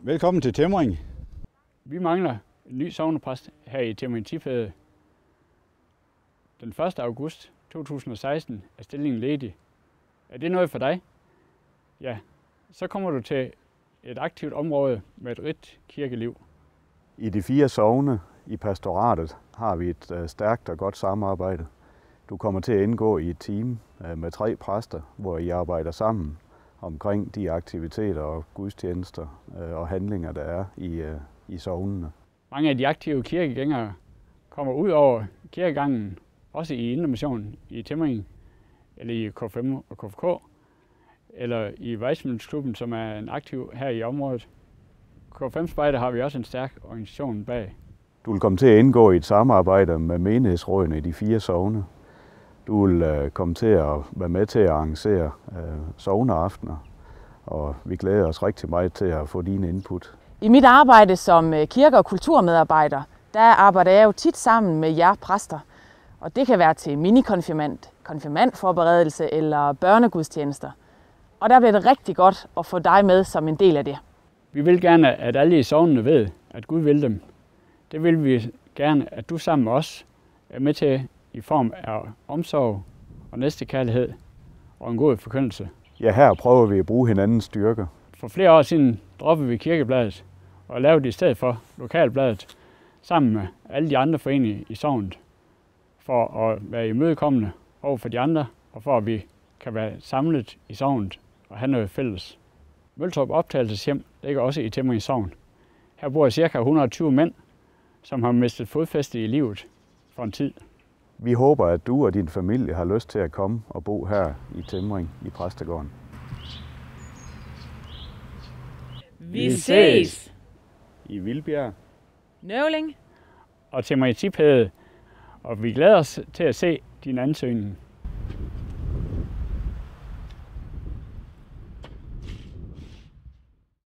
Velkommen til Tæmring. Vi mangler en ny sovnepræst her i Tæmring Tipæde. Den 1. august 2016 er stillingen ledig. Er det noget for dig? Ja, så kommer du til et aktivt område med et rigt kirkeliv. I de fire sovne i pastoratet har vi et øh, stærkt og godt samarbejde. Du kommer til at indgå i et team øh, med tre præster, hvor I arbejder sammen omkring de aktiviteter og gudstjenester øh, og handlinger, der er i, i sovnene. Mange af de aktive kirkegængere kommer ud over kirkegangen, også i Indre i Temmering, eller i K5 og KFK, eller i Vejsmiddelklubben, som er en aktiv her i området. K5 Spejder har vi også en stærk organisation bag. Du vil komme til at indgå i et samarbejde med menighedsrådene i de fire sovne. Du vil uh, komme til at være med til at arrangere uh, sovneaftener, og vi glæder os rigtig meget til at få din input. I mit arbejde som øh, kirke- og kulturmedarbejder, der arbejder jeg jo tit sammen med jer præster. Og det kan være til minikonfirmant, konfirmandforberedelse eller børnegudstjenester. Og der bliver det rigtig godt at få dig med som en del af det. Vi vil gerne, at alle i sovnene ved, at Gud vil dem. Det vil vi gerne, at du sammen med os er med til i form af omsorg og næstekærlighed og en god forkyndelse. Ja, her prøver vi at bruge hinandens styrker. For flere år siden droppede vi kirkebladet og lavede i stedet for lokalbladet sammen med alle de andre foreninger i sovnet for at være imødekommende over for de andre og for at vi kan være samlet i sovnet og have noget fælles. Møltrup optagelseshjem ligger også i Temmering Sogn. Her bor ca. 120 mænd, som har mistet fodfæste i livet for en tid. Vi håber, at du og din familie har lyst til at komme og bo her i Temmering i Præstegården. Vi ses! I Vildbjerg. Nøvling. Og Temmering Tiphede. Og vi glæder os til at se din ansøgning.